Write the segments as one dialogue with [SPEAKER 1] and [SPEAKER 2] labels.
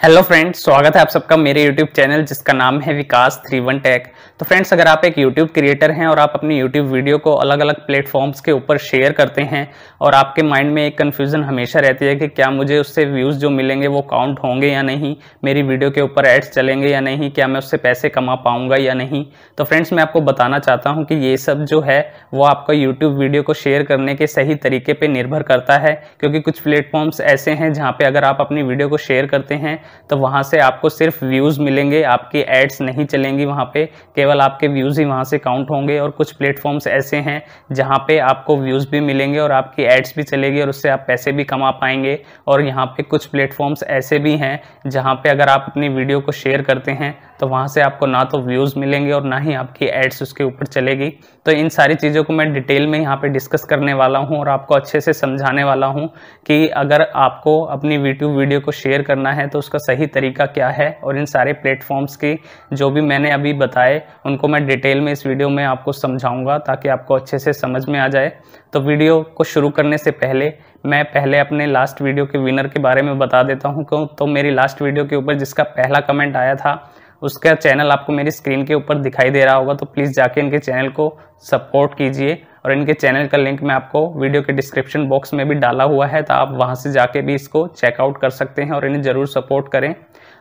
[SPEAKER 1] Hello friends स्वागत है आप सबका मेरे यूट्यूब चैनल जिसका नाम है विकास थ्री वन टेक तो फ्रेंड्स अगर आप एक यूट्यूब क्रिएटर हैं और आप अपनी यूट्यूब वीडियो को अलग अलग प्लेटफॉर्म्स के ऊपर शेयर करते हैं और आपके माइंड में एक कन्फ्यूज़न हमेशा रहती है कि क्या मुझे उससे व्यूज़ जो मिलेंगे वो काउंट होंगे या नहीं, मेरी वीडियो के ऊपर एड्स चलेंगे या नहीं, क्या मैं उससे पैसे कमा पाऊँगा या नहीं। तो फ्रेंड्स मैं आपको बताना चाहता हूँ कि ये सब जो है, वो आपका यूट्यूब वीडियो को शेयर करने के सही तरीके पर निर्भर करता है, क्योंकि कुछ प्लेटफॉर्म्स ऐसे हैं जहाँ पर अगर आप अपनी वीडियो को शेयर करते हैं तो वहाँ से आपको सिर्फ़ व्यूज़ मिलेंगे, आपकी एड्स नहीं चलेंगी वहाँ पे, केवल आपके व्यूज़ ही वहाँ से काउंट होंगे और कुछ प्लेटफॉर्म्स ऐसे हैं जहाँ पे आपको व्यूज़ भी मिलेंगे और आपकी एड्स भी चलेगी और उससे आप पैसे भी कमा पाएँगे और यहाँ पे कुछ प्लेटफॉर्म्स ऐसे भी हैं जहाँ पे अगर आप अपनी वीडियो को शेयर करते हैं तो वहाँ से आपको ना तो व्यूज़ मिलेंगे और ना ही आपकी एड्स उसके ऊपर चलेगी। तो इन सारी चीज़ों को मैं डिटेल में यहाँ पे डिस्कस करने वाला हूँ और आपको अच्छे से समझाने वाला हूँ कि अगर आपको अपनी यूट्यूब वीडियो को शेयर करना है तो उसका सही तरीका क्या है और इन सारे प्लेटफॉर्म्स की जो भी मैंने अभी बताए, उनको मैं डिटेल में इस वीडियो में आपको समझाऊँगा ताकि आपको अच्छे से समझ में आ जाए। तो वीडियो को शुरू करने से पहले, मैं पहले अपने लास्ट वीडियो के विनर के बारे में बता देता हूँ। क्यों? तो मेरी लास्ट वीडियो के ऊपर जिसका पहला कमेंट आया था उसका चैनल आपको मेरी स्क्रीन के ऊपर दिखाई दे रहा होगा तो प्लीज़ जाके इनके चैनल को सपोर्ट कीजिए और इनके चैनल का लिंक मैं आपको वीडियो के डिस्क्रिप्शन बॉक्स में भी डाला हुआ है तो आप वहाँ से जाके भी इसको चेकआउट कर सकते हैं और इन्हें ज़रूर सपोर्ट करें।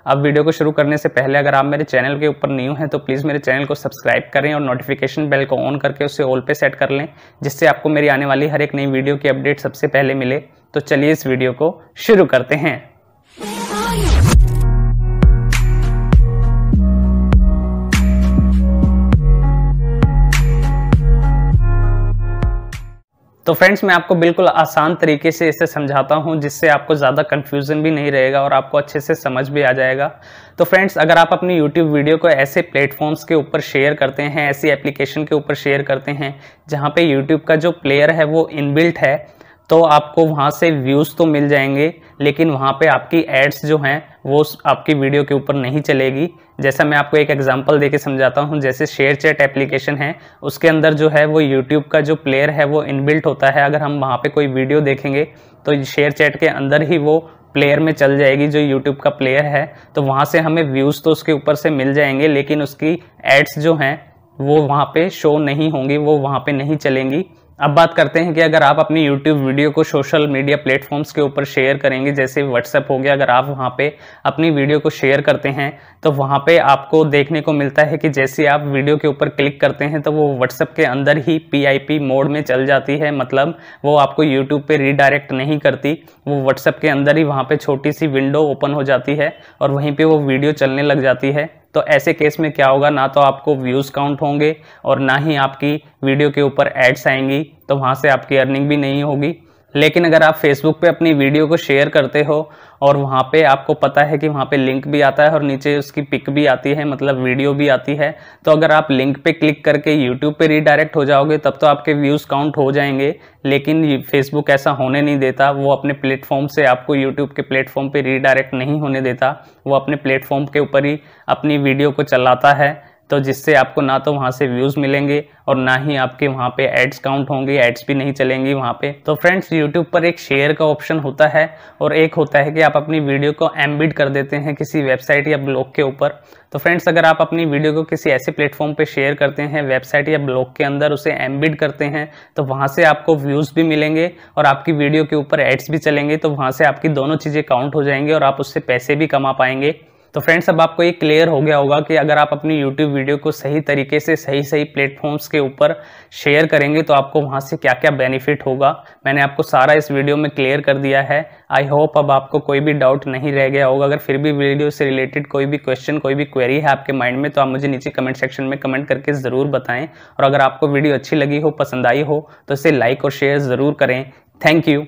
[SPEAKER 1] अब वीडियो को शुरू करने से पहले अगर आप मेरे चैनल के ऊपर न्यू हैं तो प्लीज़ मेरे चैनल को सब्सक्राइब करें और नोटिफिकेशन बेल को ऑन करके उसे ऑल पे सेट कर लें, जिससे आपको मेरी आने वाली हर एक नई वीडियो की अपडेट सबसे पहले मिले। तो चलिए इस वीडियो को शुरू करते हैं। तो फ्रेंड्स, मैं आपको बिल्कुल आसान तरीके से इसे समझाता हूँ, जिससे आपको ज़्यादा कन्फ्यूज़न भी नहीं रहेगा और आपको अच्छे से समझ भी आ जाएगा। तो फ्रेंड्स, अगर आप अपनी यूट्यूब वीडियो को ऐसे प्लेटफॉर्म्स के ऊपर शेयर करते हैं, ऐसी एप्लीकेशन के ऊपर शेयर करते हैं, जहाँ पे यूट्यूब का जो प्लेयर है, वो इनबिल्ट है तो आपको वहाँ से व्यूज़ तो मिल जाएँगे, लेकिन वहाँ पे आपकी एड्स जो हैं वो आपकी वीडियो के ऊपर नहीं चलेगी। जैसा मैं आपको एक एग्जांपल देके समझाता हूँ, जैसे शेयर चैट एप्लीकेशन है, उसके अंदर जो है वो यूट्यूब का जो प्लेयर है वो इनबिल्ट होता है। अगर हम वहाँ पे कोई वीडियो देखेंगे तो शेयर चैट के अंदर ही वो प्लेयर में चल जाएगी जो यूट्यूब का प्लेयर है। तो वहाँ से हमें व्यूज़ तो उसके ऊपर से मिल जाएँगे, लेकिन उसकी एड्स जो हैं वो वहाँ पे शो नहीं होंगी, वो वहाँ पे नहीं चलेंगी। अब बात करते हैं कि अगर आप अपनी YouTube वीडियो को सोशल मीडिया प्लेटफॉर्म्स के ऊपर शेयर करेंगे, जैसे WhatsApp हो गया, अगर आप वहाँ पे अपनी वीडियो को शेयर करते हैं तो वहाँ पे आपको देखने को मिलता है कि जैसे आप वीडियो के ऊपर क्लिक करते हैं तो वो WhatsApp के अंदर ही PIP मोड में चल जाती है। मतलब वो आपको यूट्यूब पे रीडायरेक्ट नहीं करती, वो व्हाट्सएप के अंदर ही वहाँ पर छोटी सी विंडो ओपन हो जाती है और वहीं पर वो वीडियो चलने लग जाती है। तो ऐसे केस में क्या होगा? ना तो आपको व्यूज़ काउंट होंगे और ना ही आपकी वीडियो के ऊपर एड्स आएँगी तो वहाँ से आपकी अर्निंग भी नहीं होगी। लेकिन अगर आप फेसबुक पे अपनी वीडियो को शेयर करते हो और वहाँ पे आपको पता है कि वहाँ पे लिंक भी आता है और नीचे उसकी पिक भी आती है मतलब वीडियो भी आती है तो अगर आप लिंक पे क्लिक करके यूट्यूब पे रीडायरेक्ट हो जाओगे, तब तो आपके व्यूज़ काउंट हो जाएँगे। लेकिन फेसबुक ऐसा होने नहीं देता, वो अपने प्लेटफॉर्म से आपको यूट्यूब के प्लेटफॉर्म पर रीडायरेक्ट नहीं होने देता, वो अपने प्लेटफॉर्म के ऊपर ही अपनी वीडियो को चलाता है। तो जिससे आपको ना तो वहाँ से व्यूज़ मिलेंगे और ना ही आपके वहाँ पे एड्स काउंट होंगे एड्स भी नहीं चलेंगी वहाँ पे। तो फ्रेंड्स यूट्यूब पर एक शेयर का ऑप्शन होता है और एक होता है कि आप अपनी वीडियो को एम्बिड कर देते हैं किसी वेबसाइट या ब्लॉग के ऊपर। तो फ्रेंड्स अगर आप अपनी वीडियो को किसी ऐसे प्लेटफॉर्म पे शेयर करते हैं वेबसाइट या ब्लॉग के अंदर उसे एम्बिड करते हैं तो वहाँ से आपको व्यूज़ भी मिलेंगे और आपकी वीडियो के ऊपर एड्स भी चलेंगे तो वहाँ से आपकी दोनों चीज़ें काउंट हो जाएँगे और आप उससे पैसे भी कमा पाएँगे। तो फ्रेंड्स अब आपको ये क्लियर हो गया होगा कि अगर आप अपनी यूट्यूब वीडियो को सही तरीके से, सही सही प्लेटफॉर्म्स के ऊपर शेयर करेंगे तो आपको वहाँ से क्या क्या बेनिफिट होगा। मैंने आपको सारा इस वीडियो में क्लियर कर दिया है। आई होप अब आपको कोई भी डाउट नहीं रह गया होगा। अगर फिर भी वीडियो से रिलेटेड कोई भी क्वेश्चन कोई भी क्वेरी है आपके माइंड में तो आप मुझे नीचे कमेंट सेक्शन में कमेंट करके ज़रूर बताएँ। और अगर आपको वीडियो अच्छी लगी हो, पसंद आई हो तो इसे लाइक और शेयर ज़रूर करें। Thank you